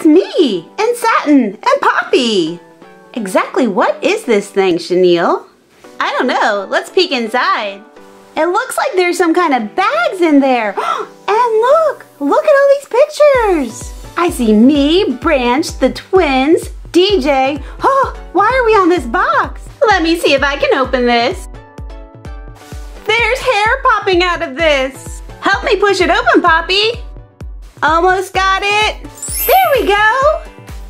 That's me, and Satin, and Poppy. Exactly what is this thing, Chenille? I don't know. Let's peek inside. It looks like there's some kind of bags in there. and look, look at all these pictures. I see me, Branch, the twins, DJ. Oh, why are we on this box? Let me see if I can open this. There's hair popping out of this. Help me push it open, Poppy. Almost got it. There we go.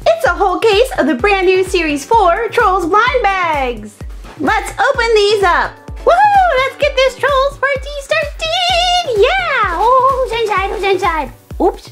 It's a whole case of the brand new Series 4 Trolls blind bags. Let's open these up. Woohoo! Let's get this Trolls party started! Yeah! Oh, inside? Who's inside? Oops.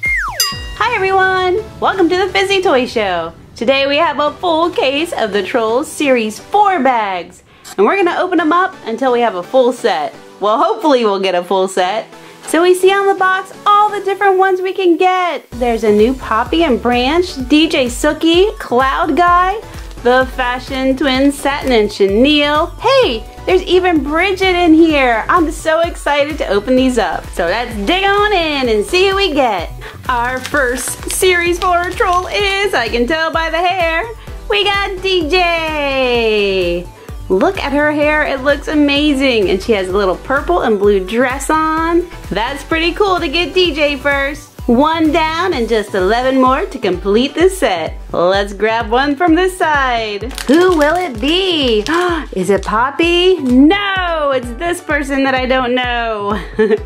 Hi everyone! Welcome to the Fizzy Toy Show. Today we have a full case of the Trolls Series 4 bags. And we're gonna open them up until we have a full set. Well, hopefully we'll get a full set. So we see on the box all the different ones we can get. There's a new Poppy and Branch, DJ Suki, Cloud Guy, the Fashion Twins Satin and Chenille. Hey, there's even Bridget in here. I'm so excited to open these up. So let's dig on in and see who we get. Our first Series 4 troll is, I can tell by the hair, we got DJ. Look at her hair, it looks amazing. And she has a little purple and blue dress on. That's pretty cool to get DJ first. One down and just 11 more to complete the set. Let's grab one from the side. Who will it be? Is it Poppy? No, it's this person that I don't know.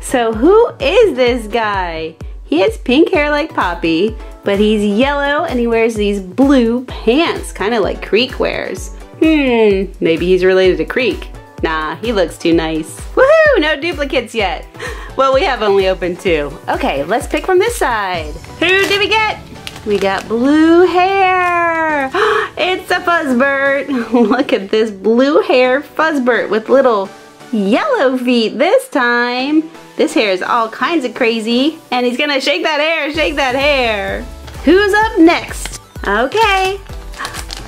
so who is this guy? He has pink hair like Poppy, but he's yellow and he wears these blue pants, kind of like Creek wears. Hmm, maybe he's related to Creek. Nah, he looks too nice. Woohoo, no duplicates yet. Well, we have only opened two. Okay, let's pick from this side. Who did we get? We got blue hair. It's a Fuzzbert. Look at this blue hair Fuzzbert with little yellow feet this time. This hair is all kinds of crazy. And he's gonna shake that hair, shake that hair. Who's up next? Okay,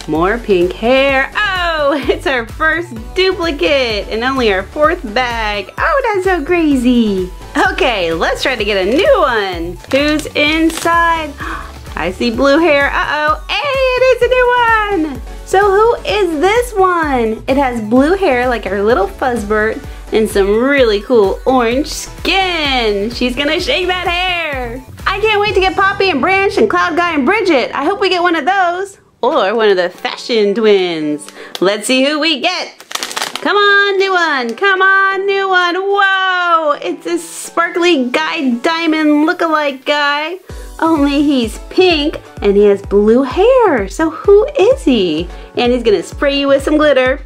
more pink hair. It's our first duplicate and only our fourth bag. Oh, that's so crazy. Okay, let's try to get a new one. Who's inside? I see blue hair. Uh-oh. Hey, it is a new one. So who is this one? It has blue hair like our little Fuzzbert and some really cool orange skin. She's gonna shake that hair. I can't wait to get Poppy and Branch and Cloud Guy and Bridget. I hope we get one of those or one of the fashion twins. Let's see who we get. Come on, new one. Come on, new one. Whoa, it's a sparkly guy diamond look-alike guy. Only he's pink and he has blue hair. So who is he? And he's gonna spray you with some glitter.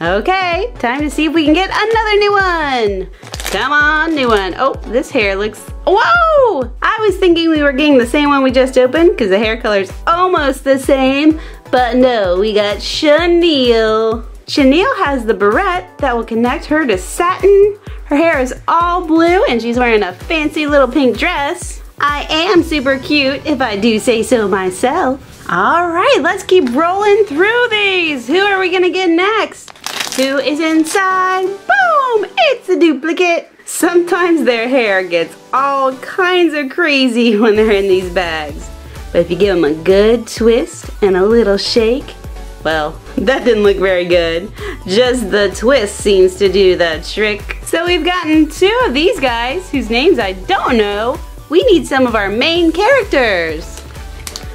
Okay, time to see if we can get another new one. Come on, new one. Oh, this hair looks, whoa! I was thinking we were getting the same one we just opened because the hair color is almost the same, but no, we got Chenille. Chenille has the barrette that will connect her to satin. Her hair is all blue and she's wearing a fancy little pink dress. I am super cute if I do say so myself. All right, let's keep rolling through these. Who are we gonna get next? Who is inside? Boom! It's a duplicate. Sometimes their hair gets all kinds of crazy when they're in these bags. But if you give them a good twist and a little shake, well, that didn't look very good. Just the twist seems to do the trick. So we've gotten two of these guys whose names I don't know. We need some of our main characters.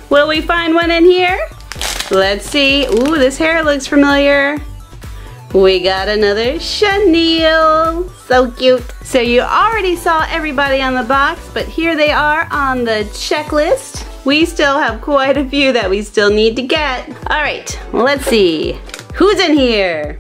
Will we find one in here? Let's see. Ooh, this hair looks familiar. We got another Chenille. So cute. So you already saw everybody on the box, but here they are on the checklist. We still have quite a few that we still need to get. All right, let's see. Who's in here?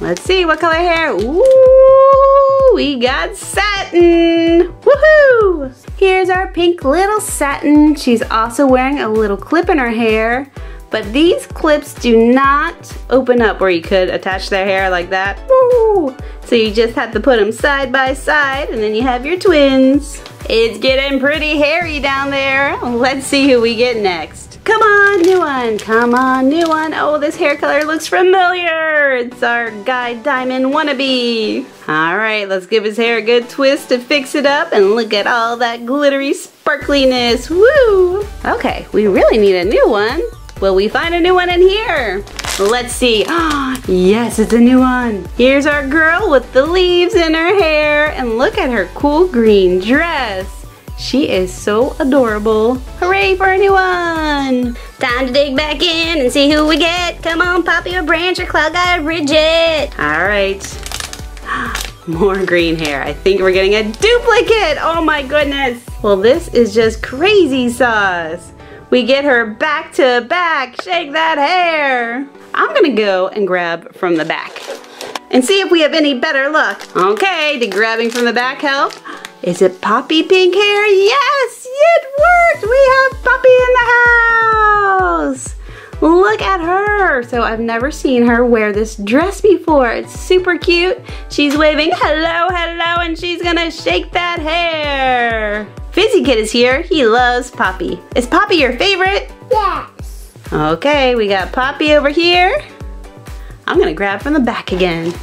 Let's see, what color hair? Ooh, we got Satin. Woohoo! Here's our pink little Satin. She's also wearing a little clip in her hair. But these clips do not open up where you could attach their hair like that. Woo! So you just have to put them side by side and then you have your twins. It's getting pretty hairy down there. Let's see who we get next. Come on, new one. Come on, new one. Oh, this hair color looks familiar. It's our Guy Diamond wannabe. All right, let's give his hair a good twist to fix it up and look at all that glittery sparkliness. Woo! Okay, we really need a new one. Will we find a new one in here? Let's see. yes, it's a new one. Here's our girl with the leaves in her hair. And look at her cool green dress. She is so adorable. Hooray for a new one. Time to dig back in and see who we get. Come on, Poppy or Branch or Cloud Guy or Bridget. All right. More green hair. I think we're getting a duplicate. Oh my goodness. Well, this is just crazy sauce. We get her back to back. Shake that hair. I'm gonna go and grab from the back and see if we have any better luck. Okay, did grabbing from the back help? Is it Poppy pink hair? Yes, it worked. We have Poppy in the house. Look at her. So I've never seen her wear this dress before. It's super cute. She's waving hello, hello, and she's gonna shake that hair. Fizzy Kid is here. He loves Poppy. Is Poppy your favorite? Yes. Okay, we got Poppy over here. I'm gonna grab from the back again.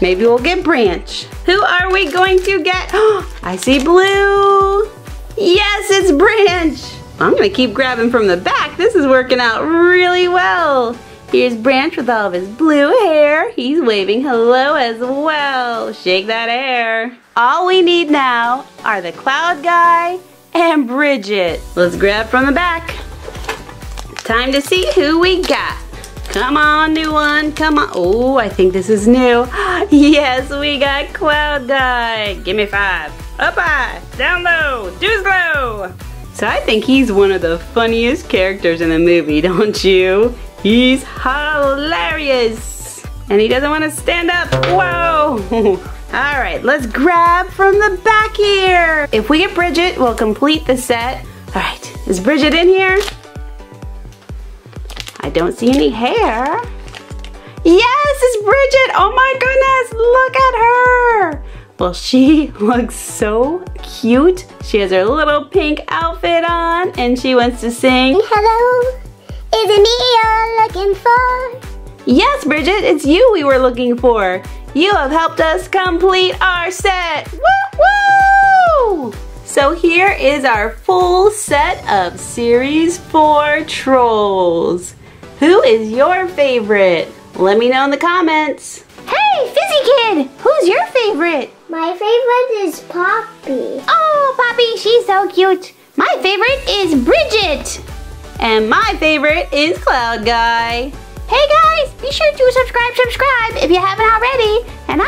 Maybe we'll get Branch. Who are we going to get? I see Blue. Yes, it's Branch. I'm gonna keep grabbing from the back. This is working out really well. Here's Branch with all of his blue hair. He's waving hello as well. Shake that hair. All we need now are the Cloud Guy and Bridget. Let's grab from the back. Time to see who we got. Come on, new one, come on. Oh, I think this is new. Yes, we got Cloud Guy. Give me five. Up high, down low, deuce low. So I think he's one of the funniest characters in the movie, don't you? He's hilarious. And he doesn't want to stand up. Whoa. All right, let's grab from the back here. If we get Bridget, we'll complete the set. All right, is Bridget in here? I don't see any hair. Yes, it's Bridget. Oh my goodness, look at her. Well, she looks so cute. She has her little pink outfit on and she wants to sing. Hello, is it me you're looking for? Yes, Bridget, it's you we were looking for. You have helped us complete our set. Woo woo! So here is our full set of Series 4 Trolls. Who is your favorite? Let me know in the comments. Hey, Fizzy Kid! Who's your favorite? My favorite is Poppy. Oh, Poppy, she's so cute. My favorite is Bridget. And my favorite is Cloud Guy. Hey guys, be sure to subscribe, subscribe if you haven't already. And I